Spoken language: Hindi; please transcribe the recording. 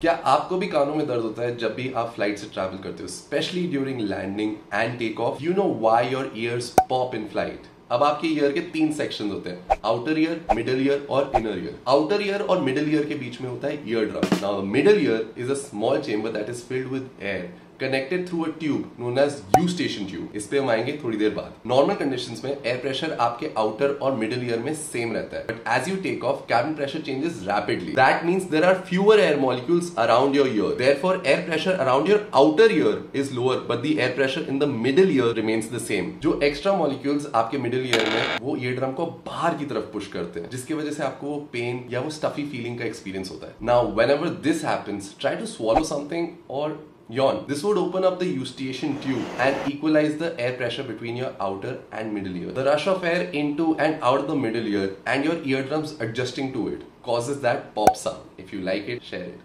क्या आपको भी कानों में दर्द होता है जब भी आप फ़्लाइट से ट्रैवल करते हो specially during landing and take off you know why your ears pop in flight अब आपके ईयर के तीन सेक्शन होते हैं आउटर ईयर मिडिल ईयर और इनर ईयर आउटर ईयर और मिडिल ईयर के बीच में होता है ear drum now middle ear is a small chamber that is filled with air connected through a tube known as Eustachian tube इस पे हम आएँगे थोड़ी देर बाद। नॉर्मल कंडीशंस में एयर प्रेशर आपके आउटर और मिडिल ईयर में सेम रहता है। But as you take off cabin pressure changes rapidly that means there are fewer air molecules around your ear therefore air pressure around your outer ear is lower but the air pressure in the middle ear remains the same जो एक्स्ट्रा मॉलिक्यूल्स आपके मिडिल ईयर में, वो ईयर ड्रम को बाहर की तरफ़ पुश करते हैं, जिसकी वजह से आपको वो पेन या वो स्टफी फीलिंग का एक्सपीरियंस होता है। Now whenever this happens try to swallow something और yawn. This would open up the eustachian tube and equalize the air pressure between your outer and middle ear. The rush of air into and out of the middle ear and your eardrums adjusting to it causes that pop sound. If you like it, share it.